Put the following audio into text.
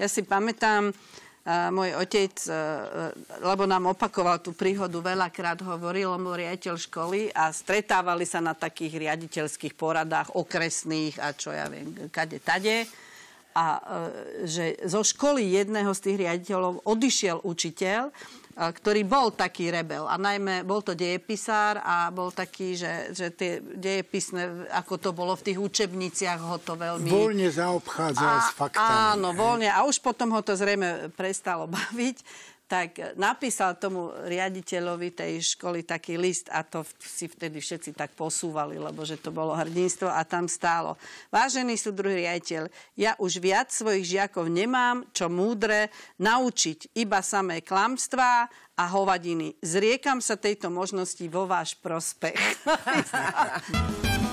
Ja si pamätám, môj otec, lebo nám opakoval tú príhodu, veľakrát hovoril, on bol riaditeľ školy a stretávali sa na takých riaditeľských poradách okresných a čo ja viem, kade tade. A e, že zo školy jedného z tých riaditeľov odišiel učiteľ ktorý bol taký rebel. A najmä bol to dejepisár a bol taký, že, že tie dejepisné, ako to bolo v tých učebniciach, ho to veľmi... Voľne zaobchádzal s faktami. Áno, voľne. A už potom ho to zrejme prestalo baviť tak napísal tomu riaditeľovi tej školy taký list a to si vtedy všetci tak posúvali, lebo že to bolo hrdinstvo a tam stálo. Vážený súdruh riaditeľ, ja už viac svojich žiakov nemám, čo múdre, naučiť iba samé klamstvá a hovadiny. Zriekam sa tejto možnosti vo váš prospech.